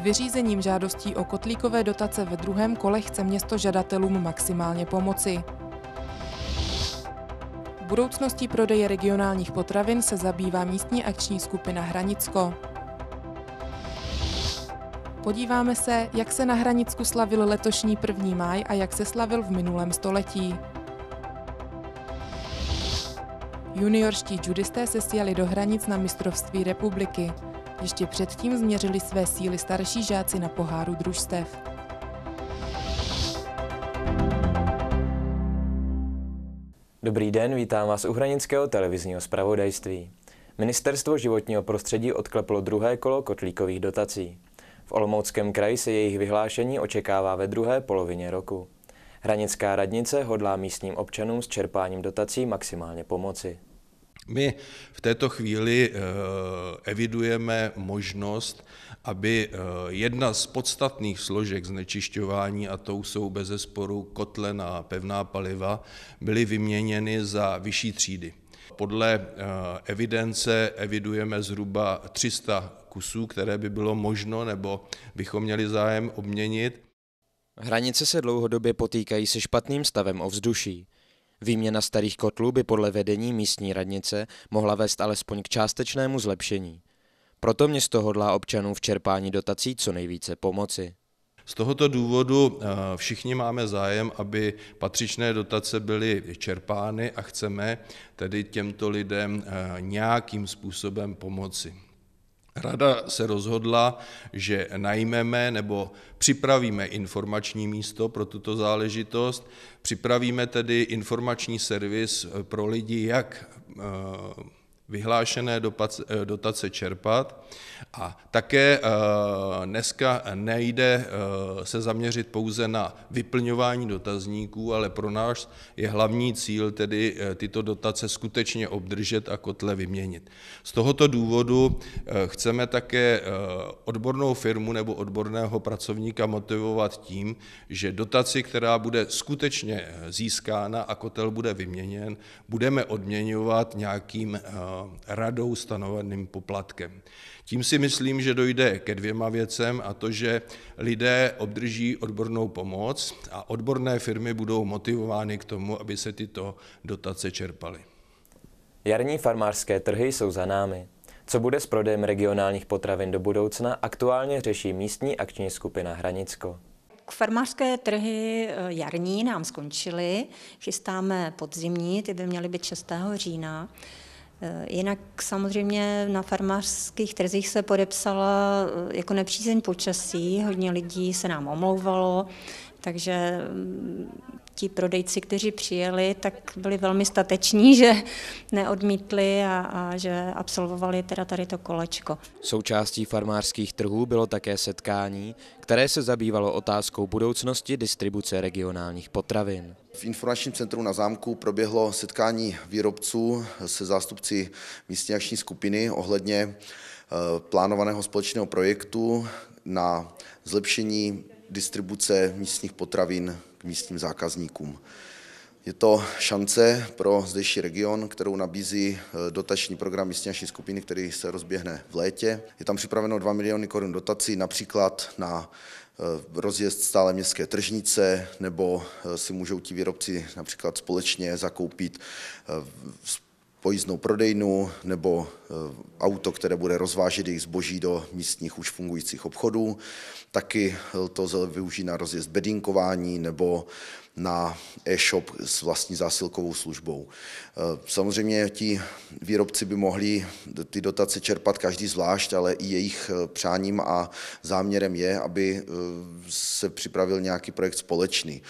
vyřízením žádostí o kotlíkové dotace ve druhém kole chce město žadatelům maximálně pomoci. Budoucností prodeje regionálních potravin se zabývá místní akční skupina Hranicko. Podíváme se, jak se na Hranicku slavil letošní 1. máj a jak se slavil v minulém století. Juniorští judisté se sjeli do hranic na mistrovství republiky. Ještě předtím změřili své síly starší žáci na poháru družstev. Dobrý den, vítám vás u Hranického televizního zpravodajství. Ministerstvo životního prostředí odkleplo druhé kolo kotlíkových dotací. V Olomouckém kraji se jejich vyhlášení očekává ve druhé polovině roku. Hranická radnice hodlá místním občanům s čerpáním dotací maximálně pomoci. My v této chvíli eh, evidujeme možnost, aby eh, jedna z podstatných složek znečišťování, a to jsou bezesporu kotle na pevná paliva, byly vyměněny za vyšší třídy. Podle eh, evidence evidujeme zhruba 300 kusů, které by bylo možno nebo bychom měli zájem obměnit. Hranice se dlouhodobě potýkají se špatným stavem ovzduší. Výměna starých kotlů by podle vedení místní radnice mohla vést alespoň k částečnému zlepšení. Proto město hodlá občanům v čerpání dotací co nejvíce pomoci. Z tohoto důvodu eh, všichni máme zájem, aby patřičné dotace byly čerpány a chceme tedy těmto lidem eh, nějakým způsobem pomoci. Rada se rozhodla, že najmeme nebo připravíme informační místo pro tuto záležitost. Připravíme tedy informační servis pro lidi, jak eh, vyhlášené eh, dotace čerpat. A také eh, dneska nejde eh, se zaměřit pouze na vyplňování dotazníků, ale pro nás je hlavní cíl tedy tyto dotace skutečně obdržet a kotle vyměnit. Z tohoto důvodu chceme také odbornou firmu nebo odborného pracovníka motivovat tím, že dotaci, která bude skutečně získána a kotel bude vyměněn, budeme odměňovat nějakým radou stanoveným poplatkem. Tím si myslím, že dojde ke dvěma věcem a to, že lidé obdrží odbornou pomoc a odborné firmy budou motivovány k tomu, aby se tyto dotace čerpaly. Jarní farmářské trhy jsou za námi. Co bude s prodejem regionálních potravin do budoucna, aktuálně řeší místní akční skupina Hranicko. Farmářské trhy eh, jarní nám skončily, chystáme podzimní, ty by měly být 6. října. Eh, jinak samozřejmě na farmářských trzích se podepsala eh, jako nepřízeň počasí, hodně lidí se nám omlouvalo, takže mm, ti prodejci, kteří přijeli, tak byli velmi stateční, že neodmítli a, a že absolvovali teda tady to kolečko. Součástí farmářských trhů bylo také setkání, které se zabývalo otázkou budoucnosti distribuce regionálních potravin. V informačním centru na zámku proběhlo setkání výrobců se zástupci místní akční skupiny ohledně eh, plánovaného společného projektu na zlepšení distribuce místních potravin k místním zákazníkům. Je to šance pro zdejší region, kterou nabízí eh, dotační program místní naší skupiny, který se rozběhne v létě. Je tam připraveno 2 miliony korun dotací například na eh, rozjezd stále městské tržnice, nebo eh, si můžou ti výrobci například společně zakoupit pojízdnou prodejnu nebo auto, které bude rozvážet jejich zboží do místních už fungujících obchodů. Taky to lze využít na rozjezd bedinkování nebo na e-shop s vlastní zásilkovou službou. E, samozřejmě ti výrobci by mohli ty dotace čerpat každý zvlášť, ale i jejich přáním a záměrem je, aby se připravil nějaký projekt společný,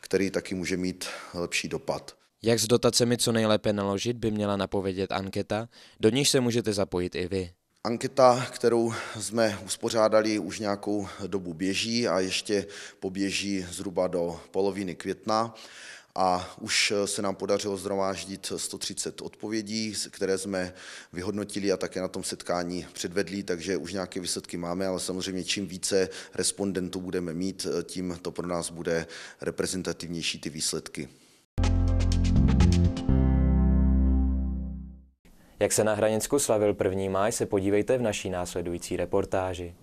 který taky může mít lepší dopad. Jak s dotacemi co nejlépe naložit, by měla napovědět anketa, do níž se můžete zapojit i vy. Anketa, kterou jsme uspořádali, už nějakou dobu běží a ještě poběží zhruba do poloviny května a už se nám podařilo zhromáždit 130 odpovědí, které jsme vyhodnotili a také na tom setkání předvedli, takže už nějaké výsledky máme, ale samozřejmě čím více respondentů budeme mít, tím to pro nás bude reprezentativnější ty výsledky. Jak se na Hranicku slavil 1. máj, se podívejte v naší následující reportáži.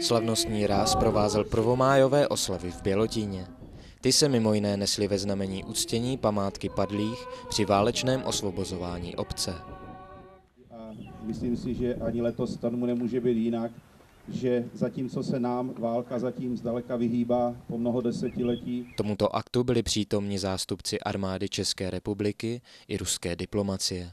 Slavnostní ráz provázel prvomájové oslavy v Bělotíně. Ty se mimo jiné nesly ve znamení uctění památky padlých při válečném osvobozování obce. Myslím si, že ani letos tomu nemůže být jinak, že zatímco se nám válka zatím zdaleka vyhýbá po mnoho desetiletí. Tomuto aktu byli přítomni zástupci armády České republiky i ruské diplomacie.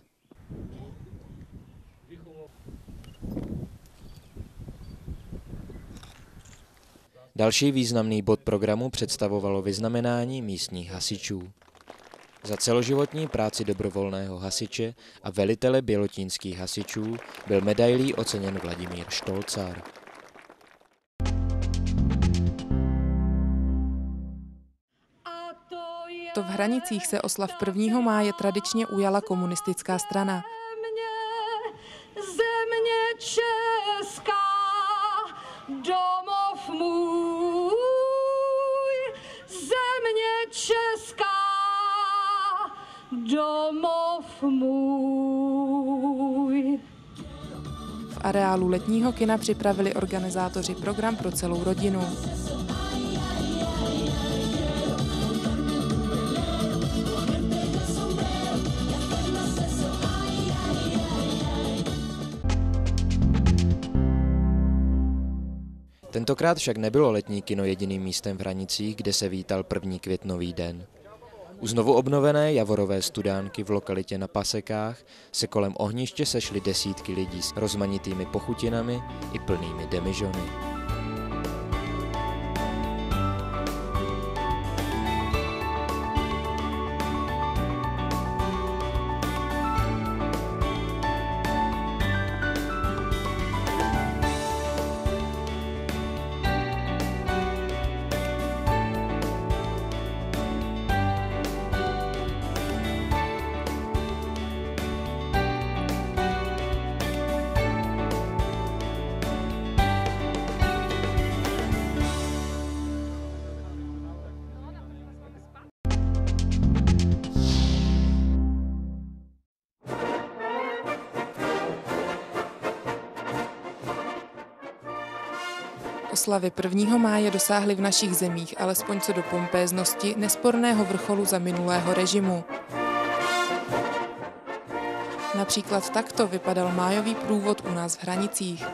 Další významný bod programu představovalo vyznamenání místních hasičů. Za celoživotní práci dobrovolného hasiče a velitele bělotínských hasičů byl medailí oceněn Vladimír Štolcar. To v Hranicích se oslav 1. máje tradičně ujala komunistická strana. Domov můj. V areálu letního kina připravili organizátoři program pro celou rodinu. Tentokrát však nebylo letní kino jediným místem v Hranicích, kde se vítal první květnový den. U znovu obnovené javorové studánky v lokalitě na Pasekách se kolem ohniště sešly desítky lidí s rozmanitými pochutinami i plnými demižony. Oslavy 1. máje dosáhly v našich zemích alespoň co do pompéznosti nesporného vrcholu za minulého režimu. Například takto vypadal májový průvod u nás v Hranicích.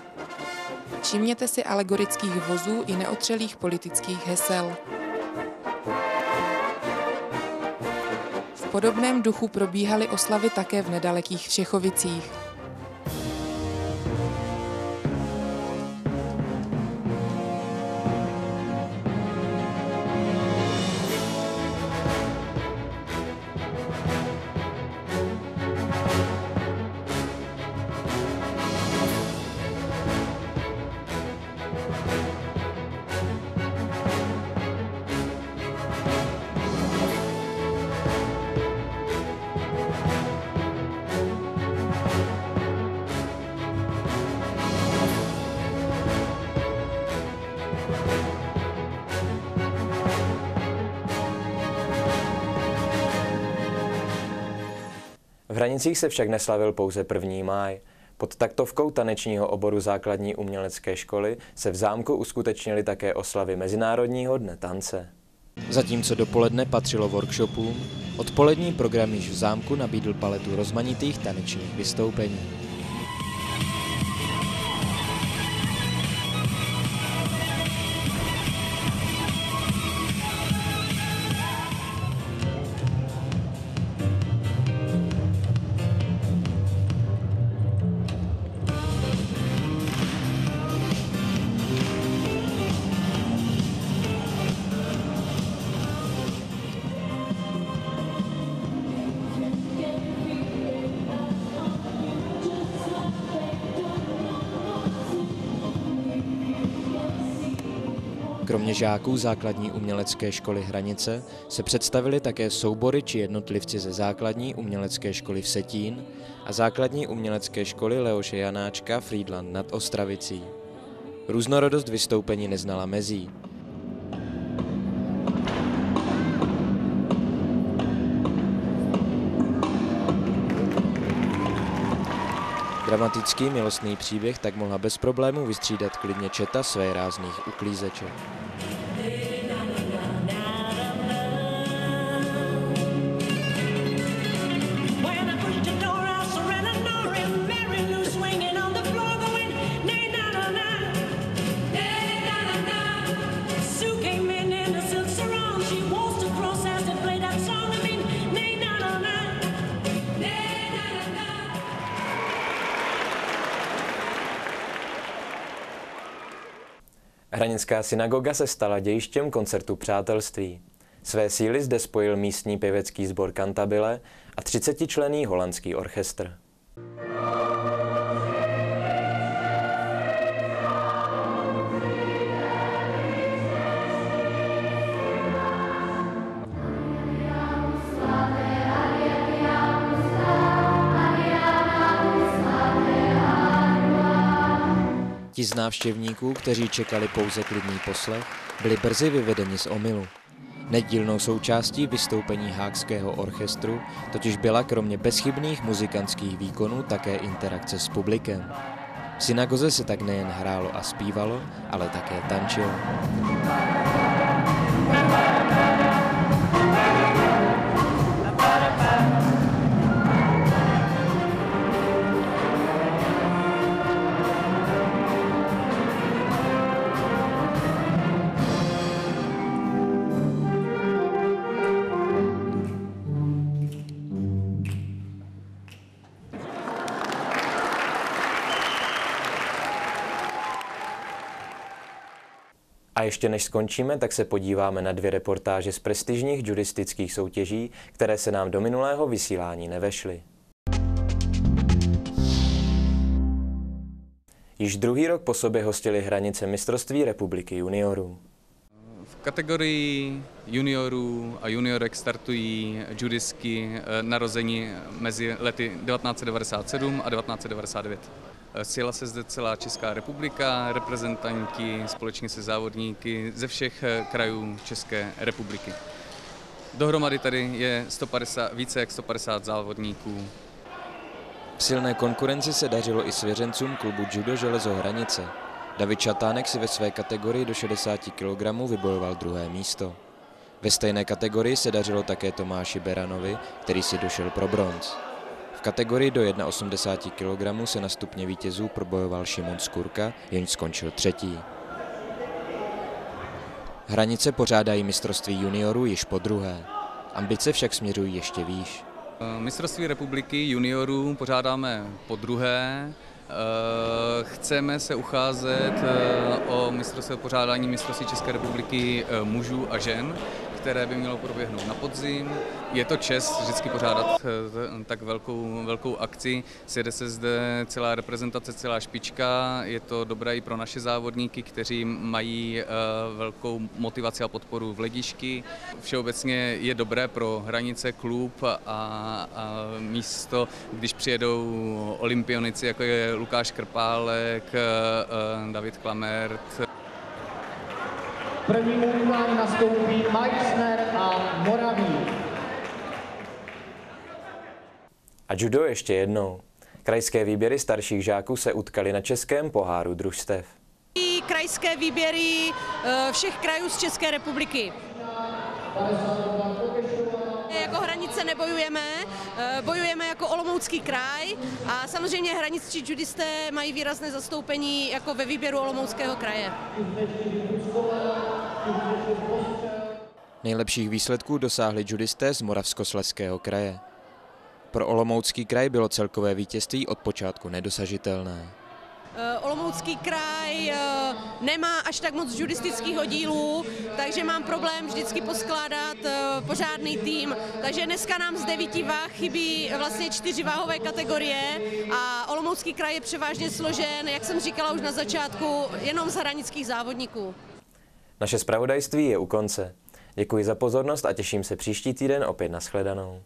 Všimněte si alegorických vozů i neotřelých politických hesel. V podobném duchu probíhaly oslavy také v nedalekých Všechovicích. V Hranicích se však neslavil pouze 1. máj. Pod taktovkou tanečního oboru základní umělecké školy se v zámku uskutečnily také oslavy Mezinárodního dne tance. Zatímco dopoledne patřilo workshopům, odpolední program již v zámku nabídl paletu rozmanitých tanečních vystoupení. Kromě žáků základní umělecké školy Hranice se představili také soubory či jednotlivci ze základní umělecké školy v Setín a základní umělecké školy Leoše Janáčka Friedland nad Ostravicí. Různorodost vystoupení neznala mezí. Dramatický milostný příběh tak mohla bez problémů vystřídat klidně četa své rázných uklízeček. Hranická synagoga se stala dějištěm koncertu Přátelství. Své síly zde spojil místní pěvecký sbor Cantabile a 30-člený holandský orchestr. Ti z návštěvníků, kteří čekali pouze klidný poslech, byli brzy vyvedeni z omylu. Nedílnou součástí vystoupení Hákského orchestru totiž byla kromě bezchybných muzikantských výkonů také interakce s publikem. V synagoze se tak nejen hrálo a zpívalo, ale také tančilo. A ještě než skončíme, tak se podíváme na dvě reportáže z prestižních judistických soutěží, které se nám do minulého vysílání nevešly. Již druhý rok po sobě hostili hranice mistrovství republiky juniorů. V kategorii juniorů a juniorek startují judisky eh, narození mezi lety 1997 a 1999. Sjela se zde celá Česká republika, reprezentanti společně se závodníky ze všech eh, krajů České republiky. Dohromady tady je 150, více jak 150 závodníků. V silné konkurenci se dařilo i svěřencům klubu Judo Železo Hranice. David Čatánek si ve své kategorii do 60 kg vybojoval druhé místo. Ve stejné kategorii se dařilo také Tomáši Beranovi, který si došel pro bronz kategorii do 81 kg se na stupně vítězů probojoval Šimon Skurka, jenž skončil třetí. Hranice pořádají mistrovství juniorů již po druhé. Ambice však směřují ještě výš. Mistrovství republiky juniorů pořádáme po druhé. Chceme se ucházet eh, o mistrovství pořádání mistrovství České republiky eh, mužů a žen které by mělo proběhnout na podzim. Je to čest vždycky pořádat eh, tak velkou, velkou akci. Sjede se zde celá reprezentace, celá špička. Je to dobré i pro naše závodníky, kteří mají eh, velkou motivaci a podporu v ledišky. Všeobecně je dobré pro hranice klub a, a místo, když přijedou olympionici, jako je Lukáš Krpálek, eh, David Klamert, Prvnímu utkání nastoupí Meissner a Moraví. A judo ještě jednou. Krajské výběry starších žáků se utkaly na českém poháru družstev. Krajské výběry eh, všech krajů z České republiky. Jako hranice nebojujeme, eh, bojujeme jako Olomoucký kraj a samozřejmě hraničtí judisté mají výrazné zastoupení jako ve výběru Olomouckého kraje. Nejlepších výsledků dosáhli judisté z Moravskoslezského kraje. Pro Olomoucký kraj bylo celkové vítězství od počátku nedosažitelné. Eh, Olomoucký kraj eh, nemá až tak moc judistických oddílů, takže mám problém vždycky poskládat eh, pořádný tým. Takže dneska nám z devíti váh chybí vlastně čtyři váhové kategorie a Olomoucký kraj je převážně složen, jak jsem říkala už na začátku, jenom z hranických závodníků. Naše zpravodajství je u konce. Děkuji za pozornost a těším se příští týden opět na shledanou.